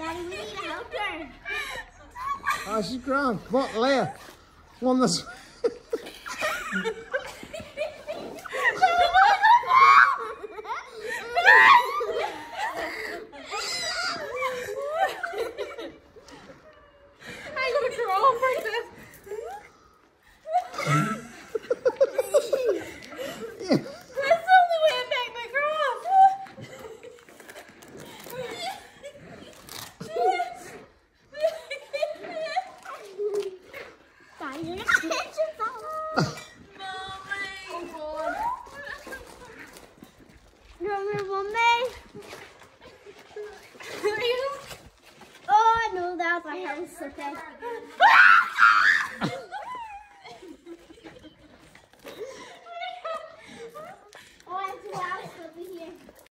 Daddy, we need. Oh, she's grown. Come on, Leah. Come on this. You're gonna catch yourself. You remember me? Oh, no, my slipping.